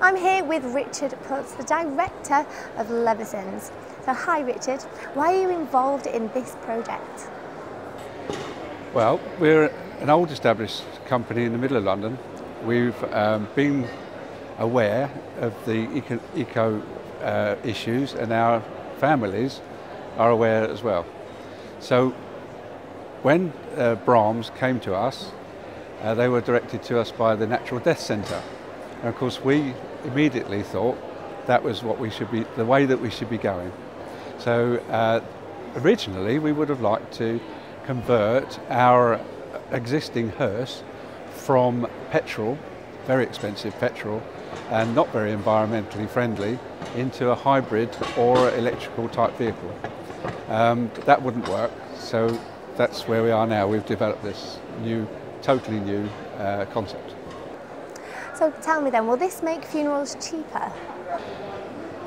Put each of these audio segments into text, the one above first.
I'm here with Richard Putt, the Director of Leverton's. So hi Richard, why are you involved in this project? Well, we're an old established company in the middle of London. We've um, been aware of the eco, eco uh, issues and our families are aware as well. So when uh, Brahms came to us, uh, they were directed to us by the Natural Death Centre. And of course we immediately thought that was what we should be, the way that we should be going. So uh, originally we would have liked to convert our existing hearse from petrol, very expensive petrol, and not very environmentally friendly, into a hybrid or electrical type vehicle. Um, that wouldn't work, so that's where we are now. We've developed this new, totally new uh, concept. So tell me then, will this make funerals cheaper?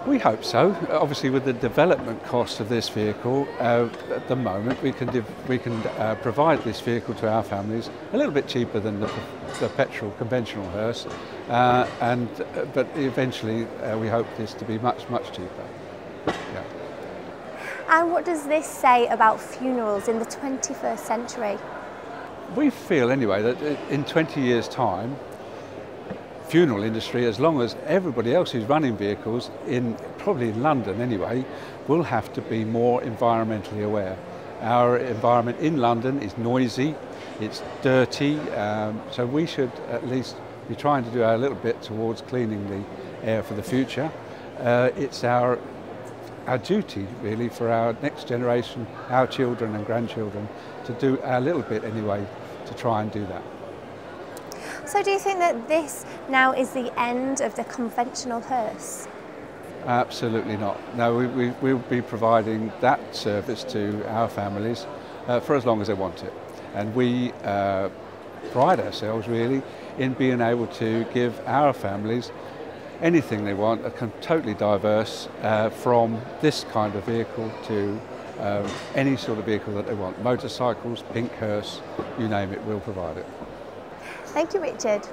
We hope so. Obviously, with the development cost of this vehicle, uh, at the moment we can we can uh, provide this vehicle to our families a little bit cheaper than the, the petrol conventional hearse, uh, and uh, but eventually uh, we hope this to be much much cheaper. Yeah. And what does this say about funerals in the 21st century? We feel anyway that in 20 years' time, funeral industry, as long as everybody else who's running vehicles, in probably in London anyway, will have to be more environmentally aware. Our environment in London is noisy, it's dirty, um, so we should at least be trying to do our little bit towards cleaning the air for the future. Uh, it's our our duty really for our next generation, our children and grandchildren, to do our little bit anyway to try and do that. So do you think that this now is the end of the conventional hearse? Absolutely not. No, we, we, we'll be providing that service to our families uh, for as long as they want it. And we uh, pride ourselves really in being able to give our families anything they want, a totally diverse uh, from this kind of vehicle to um, any sort of vehicle that they want. Motorcycles, pink hearse, you name it, we'll provide it. Thank you, Richard.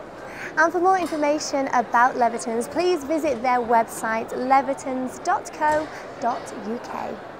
And for more information about Leverton's, please visit their website levertons.co.uk.